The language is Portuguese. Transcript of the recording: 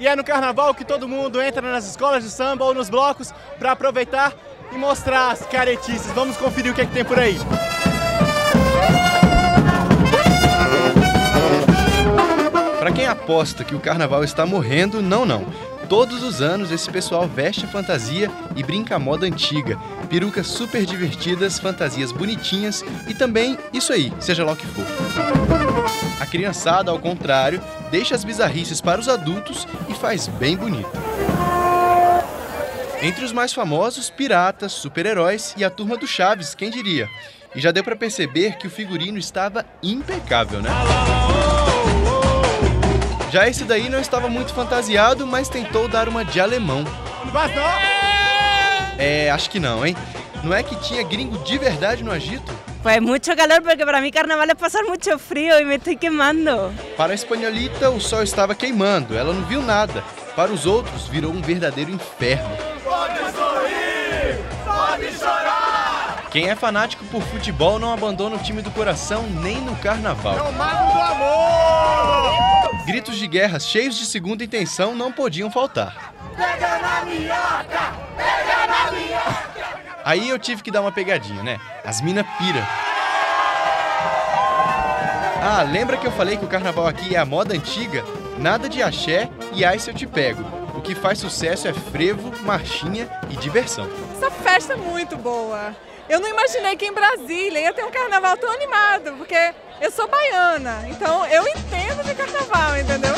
E é no carnaval que todo mundo entra nas escolas de samba ou nos blocos para aproveitar e mostrar as caretices. Vamos conferir o que, é que tem por aí. Para quem aposta que o carnaval está morrendo, não, não. Todos os anos esse pessoal veste fantasia e brinca a moda antiga. Perucas super divertidas, fantasias bonitinhas e também isso aí, seja lá o que for. A criançada, ao contrário, deixa as bizarrices para os adultos e faz bem bonito. Entre os mais famosos, piratas, super-heróis e a turma do Chaves, quem diria? E já deu para perceber que o figurino estava impecável, né? Já esse daí não estava muito fantasiado, mas tentou dar uma de alemão. É, acho que não, hein? Não é que tinha gringo de verdade no Egito? Pues mucho calor porque para mí carnaval es pasar mucho frío y me estoy quemando. Para a espanholita, o sol estava queimando, ela não viu nada. Para os outros, virou um verdadeiro inferno. Pode sorrir, pode chorar. Quem é fanático por futebol não abandona o time do coração nem no carnaval. É o mago do amor! De guerra cheios de segunda intenção não podiam faltar. Pega na minhoca! Pega na minhoca! Aí eu tive que dar uma pegadinha, né? As mina pira. Ah, lembra que eu falei que o carnaval aqui é a moda antiga? Nada de axé e ai se eu te pego. O que faz sucesso é frevo, marchinha e diversão. Essa festa é muito boa. Eu não imaginei que em Brasília ia ter um carnaval tão animado, porque eu sou baiana, então eu entendo de carnaval, entendeu?